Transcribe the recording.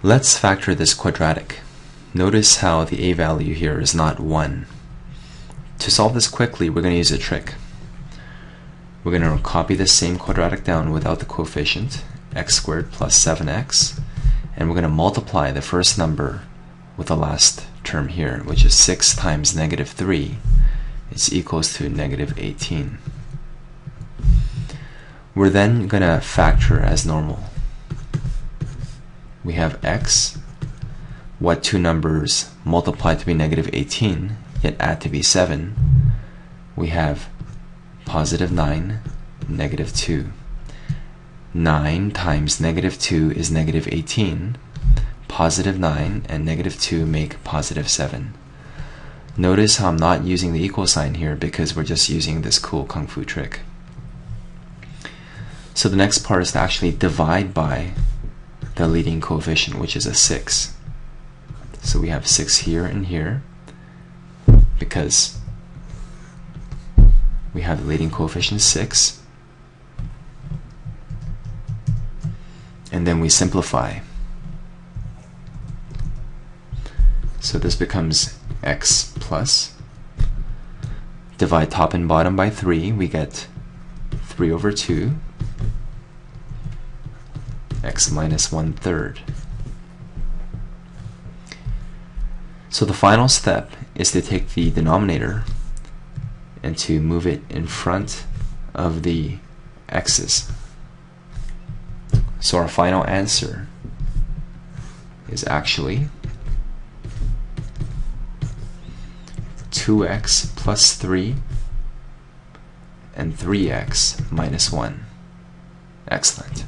Let's factor this quadratic. Notice how the a value here is not 1. To solve this quickly, we're going to use a trick. We're going to copy the same quadratic down without the coefficient, x squared plus 7x, and we're going to multiply the first number with the last term here, which is 6 times negative 3 is equals to negative 18. We're then going to factor as normal. We have x, what two numbers multiply to be negative 18, yet add to be 7. We have positive 9, negative 2. 9 times negative 2 is negative 18. Positive 9 and negative 2 make positive 7. Notice how I'm not using the equal sign here because we're just using this cool kung fu trick. So the next part is to actually divide by the leading coefficient, which is a 6. So we have 6 here and here because we have the leading coefficient 6. And then we simplify. So this becomes x plus. Divide top and bottom by 3, we get 3 over 2 x minus 1 third. So the final step is to take the denominator and to move it in front of the x's. So our final answer is actually 2x plus 3 and 3x minus 1. Excellent.